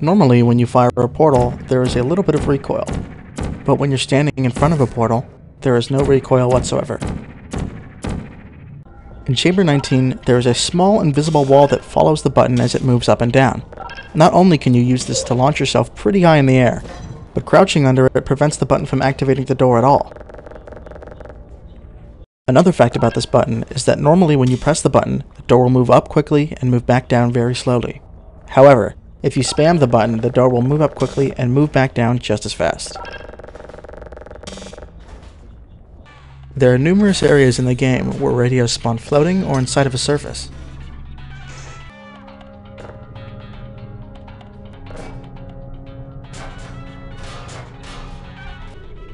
Normally, when you fire a portal, there is a little bit of recoil, but when you're standing in front of a portal, there is no recoil whatsoever. In Chamber 19, there is a small invisible wall that follows the button as it moves up and down. Not only can you use this to launch yourself pretty high in the air, but crouching under it prevents the button from activating the door at all. Another fact about this button is that normally when you press the button, the door will move up quickly and move back down very slowly. However, if you spam the button, the door will move up quickly and move back down just as fast. There are numerous areas in the game where radios spawn floating or inside of a surface.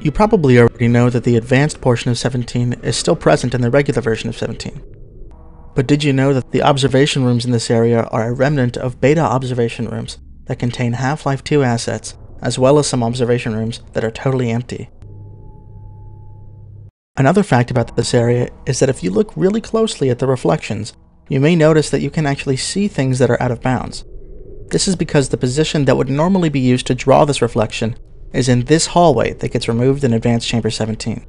You probably already know that the advanced portion of 17 is still present in the regular version of 17. But did you know that the observation rooms in this area are a remnant of beta observation rooms that contain Half-Life 2 assets, as well as some observation rooms that are totally empty? Another fact about this area is that if you look really closely at the reflections, you may notice that you can actually see things that are out of bounds. This is because the position that would normally be used to draw this reflection is in this hallway that gets removed in Advanced Chamber 17.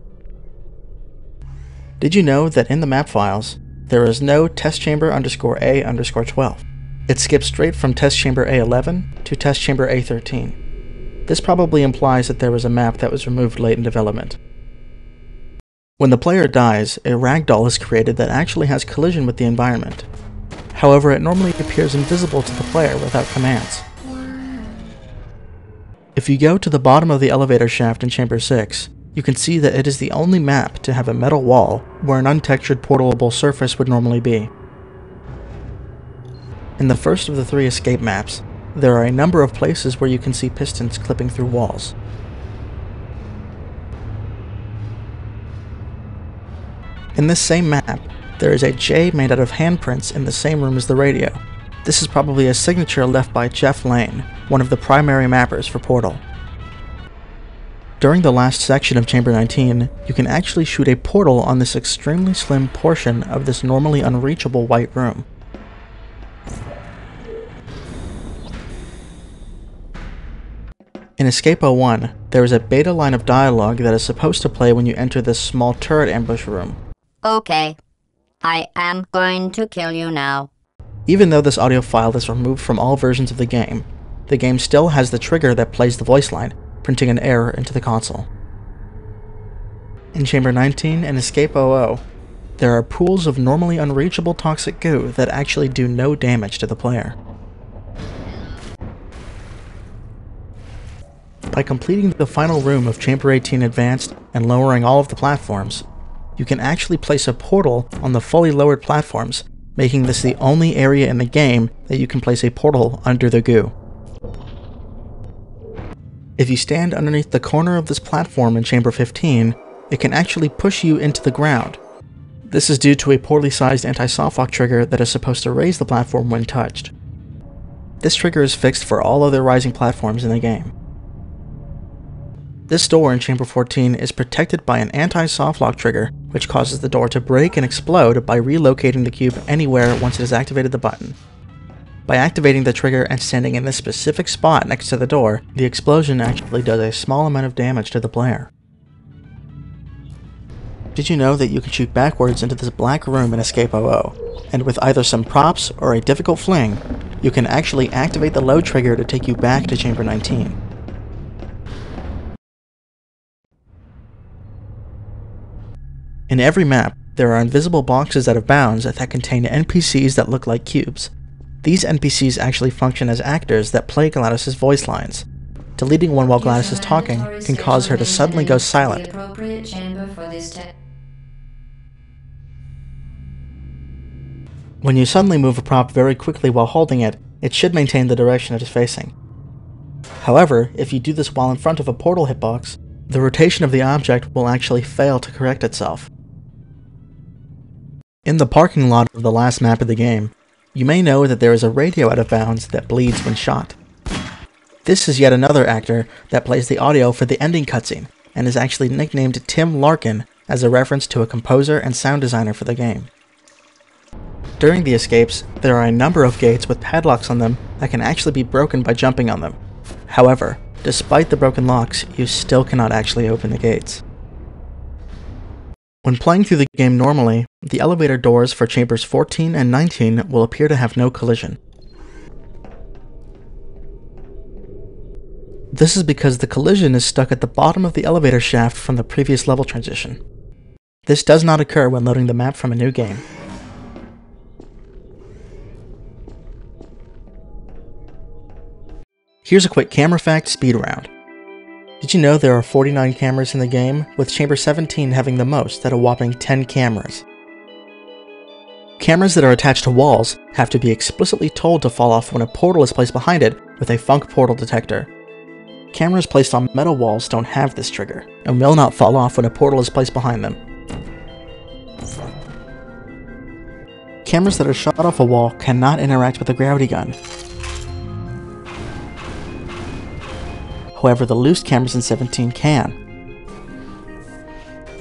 Did you know that in the map files, there is no test chamber underscore A underscore 12? It skips straight from test chamber A11 to test chamber A13. This probably implies that there was a map that was removed late in development. When the player dies, a ragdoll is created that actually has collision with the environment. However, it normally appears invisible to the player without commands. If you go to the bottom of the elevator shaft in Chamber 6, you can see that it is the only map to have a metal wall where an untextured portalable surface would normally be. In the first of the three escape maps, there are a number of places where you can see pistons clipping through walls. In this same map, there is a J made out of handprints in the same room as the radio. This is probably a signature left by Jeff Lane, one of the primary mappers for Portal. During the last section of Chamber 19, you can actually shoot a portal on this extremely slim portion of this normally unreachable white room. In Escape 01, there is a beta line of dialogue that is supposed to play when you enter this small turret ambush room. Okay. I am going to kill you now. Even though this audio file is removed from all versions of the game, the game still has the trigger that plays the voice line, printing an error into the console. In Chamber 19 and Escape 00, there are pools of normally unreachable toxic goo that actually do no damage to the player. By completing the final room of Chamber 18 Advanced and lowering all of the platforms, you can actually place a portal on the fully lowered platforms, making this the only area in the game that you can place a portal under the goo. If you stand underneath the corner of this platform in Chamber 15, it can actually push you into the ground. This is due to a poorly sized anti-softlock trigger that is supposed to raise the platform when touched. This trigger is fixed for all other rising platforms in the game. This door in Chamber 14 is protected by an anti-softlock trigger, which causes the door to break and explode by relocating the cube anywhere once it has activated the button. By activating the trigger and standing in this specific spot next to the door, the explosion actually does a small amount of damage to the player. Did you know that you can shoot backwards into this black room in Escape 00, and with either some props or a difficult fling, you can actually activate the load trigger to take you back to Chamber 19. In every map, there are invisible boxes out of bounds that contain NPCs that look like cubes. These NPCs actually function as actors that play GLaDOS's voice lines. Deleting one while GLaDOS is talking can cause her to suddenly go silent. When you suddenly move a prop very quickly while holding it, it should maintain the direction it is facing. However, if you do this while in front of a portal hitbox, the rotation of the object will actually fail to correct itself. In the parking lot of the last map of the game, you may know that there is a radio out of bounds that bleeds when shot. This is yet another actor that plays the audio for the ending cutscene, and is actually nicknamed Tim Larkin as a reference to a composer and sound designer for the game. During the escapes, there are a number of gates with padlocks on them that can actually be broken by jumping on them. However, despite the broken locks, you still cannot actually open the gates. When playing through the game normally, the elevator doors for chambers 14 and 19 will appear to have no collision. This is because the collision is stuck at the bottom of the elevator shaft from the previous level transition. This does not occur when loading the map from a new game. Here's a quick camera fact speed round. Did you know there are 49 cameras in the game, with Chamber 17 having the most at a whopping 10 cameras? Cameras that are attached to walls have to be explicitly told to fall off when a portal is placed behind it with a func_portal_detector. Cameras placed on metal walls don't have this trigger, and will not fall off when a portal is placed behind them. Cameras that are shot off a wall cannot interact with a gravity gun, However, the loose cameras in 17 can.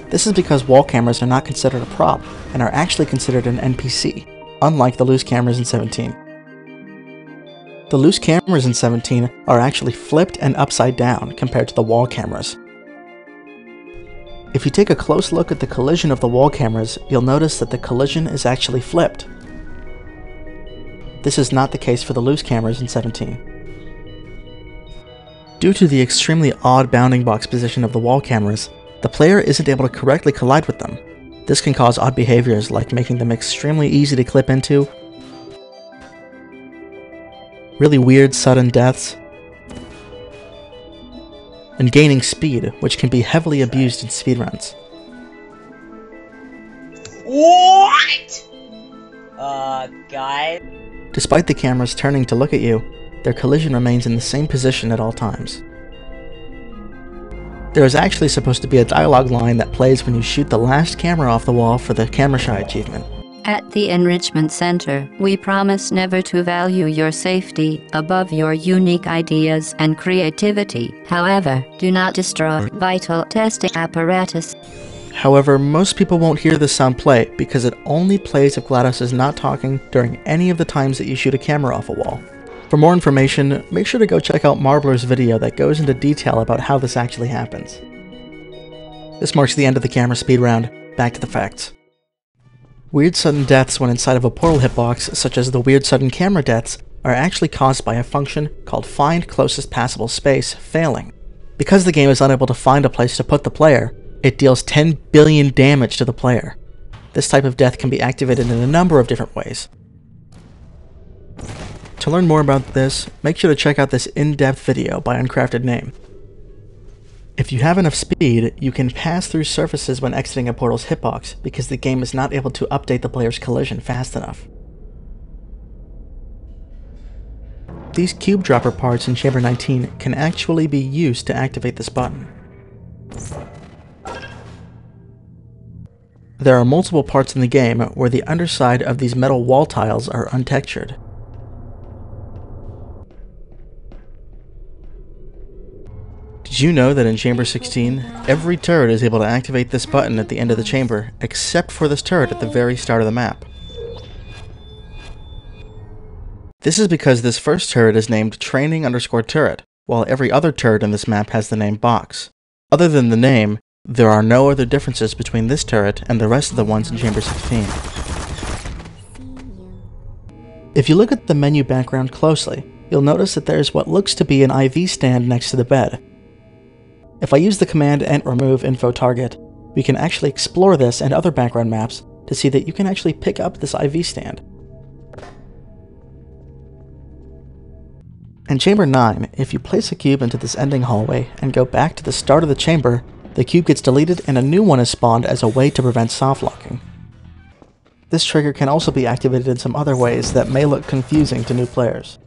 This is because wall cameras are not considered a prop and are actually considered an NPC, unlike the loose cameras in 17. The loose cameras in 17 are actually flipped and upside down compared to the wall cameras. If you take a close look at the collision of the wall cameras, you'll notice that the collision is actually flipped. This is not the case for the loose cameras in 17. Due to the extremely odd bounding box position of the wall cameras, the player isn't able to correctly collide with them. This can cause odd behaviors like making them extremely easy to clip into, really weird sudden deaths, and gaining speed, which can be heavily abused in speedruns. What? Uh, guys? Despite the cameras turning to look at you, their collision remains in the same position at all times. There is actually supposed to be a dialogue line that plays when you shoot the last camera off the wall for the Camera Shy achievement. At the Enrichment Center, we promise never to value your safety above your unique ideas and creativity. However, do not destroy vital testing apparatus. However, most people won't hear this sound play because it only plays if GLaDOS is not talking during any of the times that you shoot a camera off a wall. For more information, make sure to go check out Marblr's video that goes into detail about how this actually happens. This marks the end of the camera speed round. Back to the facts. Weird sudden deaths when inside of a portal hitbox, such as the weird sudden camera deaths, are actually caused by a function called find closest passable space failing. Because the game is unable to find a place to put the player, it deals 10 billion damage to the player. This type of death can be activated in a number of different ways, to learn more about this, make sure to check out this in-depth video by UncraftedName. If you have enough speed, you can pass through surfaces when exiting a portal's hitbox because the game is not able to update the player's collision fast enough. These cube dropper parts in Chamber 19 can actually be used to activate this button. There are multiple parts in the game where the underside of these metal wall tiles are untextured. You know that in Chamber 16, every turret is able to activate this button at the end of the chamber, except for this turret at the very start of the map? This is because this first turret is named training underscore turret, while every other turret in this map has the name box. Other than the name, there are no other differences between this turret and the rest of the ones in Chamber 16. If you look at the menu background closely, you'll notice that there is what looks to be an IV stand next to the bed, if I use the command ent remove info target, we can actually explore this and other background maps to see that you can actually pick up this IV stand. In Chamber 9, if you place a cube into this ending hallway and go back to the start of the chamber, the cube gets deleted and a new one is spawned as a way to prevent soft locking. This trigger can also be activated in some other ways that may look confusing to new players.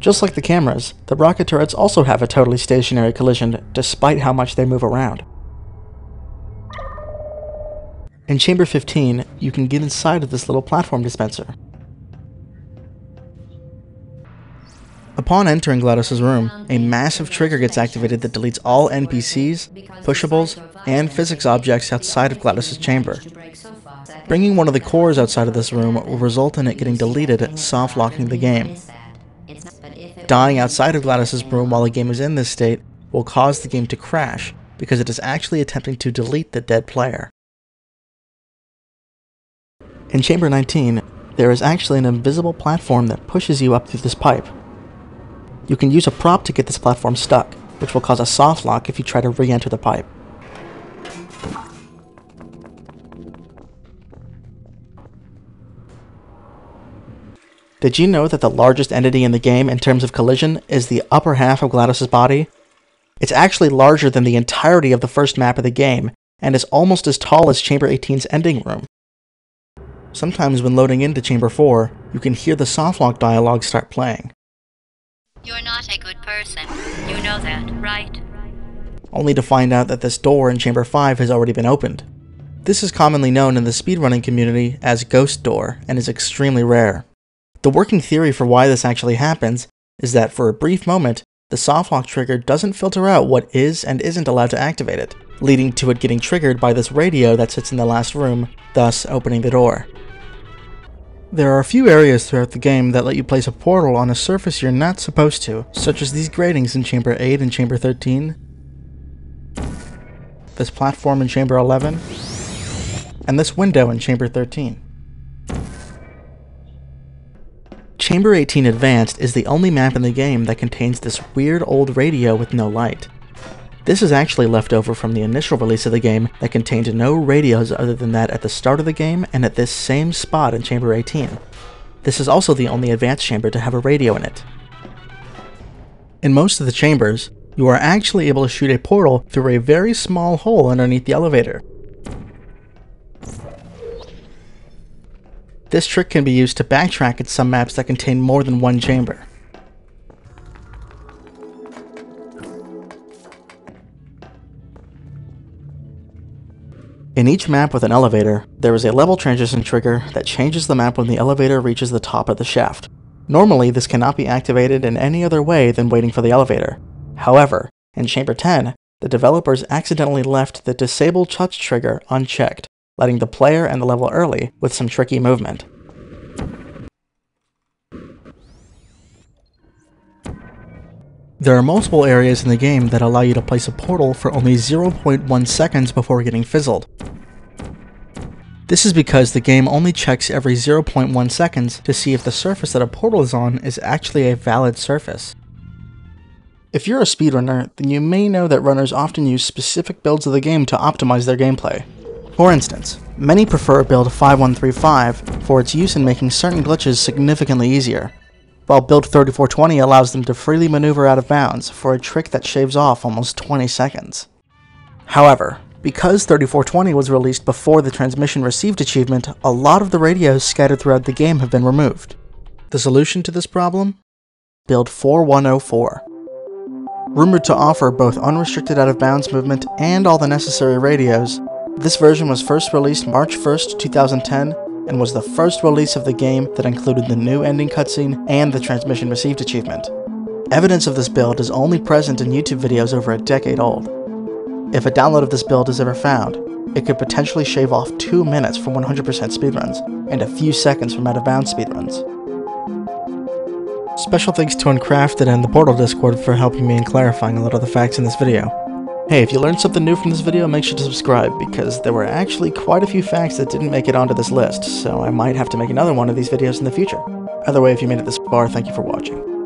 Just like the cameras, the rocket turrets also have a totally stationary collision, despite how much they move around. In Chamber 15, you can get inside of this little platform dispenser. Upon entering GLaDOS's room, a massive trigger gets activated that deletes all NPCs, pushables, and physics objects outside of GLaDOS's chamber. Bringing one of the cores outside of this room will result in it getting deleted, soft locking the game. Dying outside of GLaDOS's room while the game is in this state will cause the game to crash because it is actually attempting to delete the dead player. In Chamber 19, there is actually an invisible platform that pushes you up through this pipe. You can use a prop to get this platform stuck, which will cause a soft lock if you try to re-enter the pipe. Did you know that the largest entity in the game in terms of collision is the upper half of GLaDOS's body? It's actually larger than the entirety of the first map of the game, and is almost as tall as Chamber 18's ending room. Sometimes when loading into Chamber 4, you can hear the softlock dialogue start playing. You're not a good person. You know that, right? Only to find out that this door in Chamber 5 has already been opened. This is commonly known in the speedrunning community as Ghost Door and is extremely rare. The working theory for why this actually happens is that for a brief moment, the softlock trigger doesn't filter out what is and isn't allowed to activate it, leading to it getting triggered by this radio that sits in the last room, thus opening the door. There are a few areas throughout the game that let you place a portal on a surface you're not supposed to, such as these gratings in Chamber 8 and Chamber 13, this platform in Chamber 11, and this window in Chamber 13. Chamber 18 Advanced is the only map in the game that contains this weird old radio with no light. This is actually left over from the initial release of the game that contained no radios other than that at the start of the game and at this same spot in Chamber 18. This is also the only advanced chamber to have a radio in it. In most of the chambers, you are actually able to shoot a portal through a very small hole underneath the elevator, This trick can be used to backtrack at some maps that contain more than one chamber. In each map with an elevator, there is a level transition trigger that changes the map when the elevator reaches the top of the shaft. Normally, this cannot be activated in any other way than waiting for the elevator. However, in Chamber 10, the developers accidentally left the Disable Touch trigger unchecked, letting the player end the level early with some tricky movement. There are multiple areas in the game that allow you to place a portal for only 0.1 seconds before getting fizzled. This is because the game only checks every 0.1 seconds to see if the surface that a portal is on is actually a valid surface. If you're a speedrunner, then you may know that runners often use specific builds of the game to optimize their gameplay. For instance, many prefer build 5135 for its use in making certain glitches significantly easier, while build 3420 allows them to freely maneuver out of bounds for a trick that shaves off almost 20 seconds. However, because 3420 was released before the transmission received achievement, a lot of the radios scattered throughout the game have been removed. The solution to this problem? Build 4104. Rumored to offer both unrestricted out of bounds movement and all the necessary radios, this version was first released March 1st, 2010, and was the first release of the game that included the new ending cutscene and the transmission received achievement. Evidence of this build is only present in YouTube videos over a decade old. If a download of this build is ever found, it could potentially shave off 2 minutes from 100% speedruns, and a few seconds from out of bounds speedruns. Special thanks to Uncrafted and the Portal Discord for helping me in clarifying a lot of the facts in this video. Hey, if you learned something new from this video, make sure to subscribe, because there were actually quite a few facts that didn't make it onto this list, so I might have to make another one of these videos in the future. Either way, if you made it this far, thank you for watching.